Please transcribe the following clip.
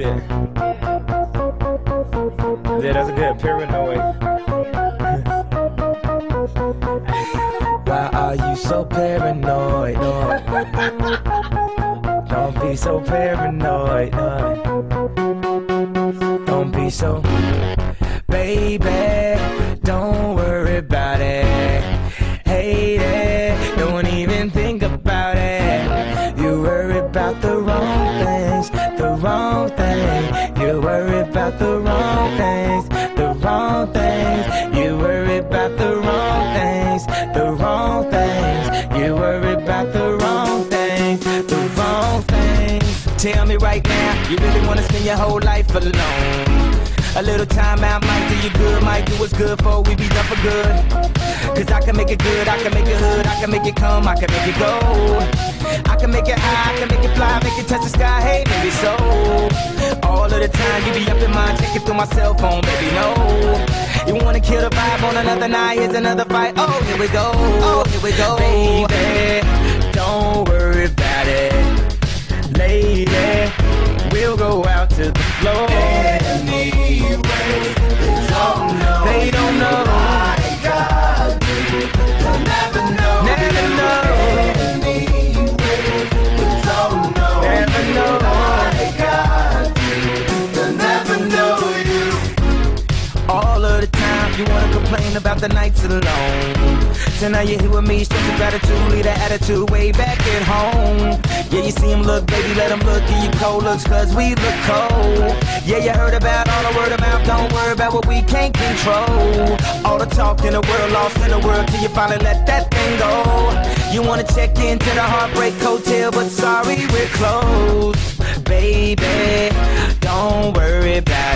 Yeah. Yeah, that's good. Paranoid. Why are you so paranoid? No. Don't be so paranoid. No. Don't be so, baby. About the wrong things, the wrong things. Tell me right now, you really wanna spend your whole life alone? A little time out might do you good, might do what's good for we be done for good. Cause I can make it good, I can make it hood, I can make it come, I can make it go. I can make it high, I can make it fly, make it touch the sky, hey, maybe so. All of the time you be up in mind, checking through my cell phone, baby, no. You wanna kill the vibe on another night, here's another fight. Oh, here we go, oh, here we go. Baby, Lady, we'll go out to the floor. They don't know. They don't know. Never know. My God, they'll never know. All of the time you wanna complain about the nights alone. So now you're here with me, stressing gratitude, leave that attitude way back at home. Yeah, you see him look, baby, let him look, give you cold looks, cause we look cold. Yeah, you heard about all the word mouth, don't worry about what we can't control. All the talk in the world, lost in the world, till you finally let that thing go. You wanna check into the Heartbreak Hotel, but sorry, we're closed. Baby, don't worry about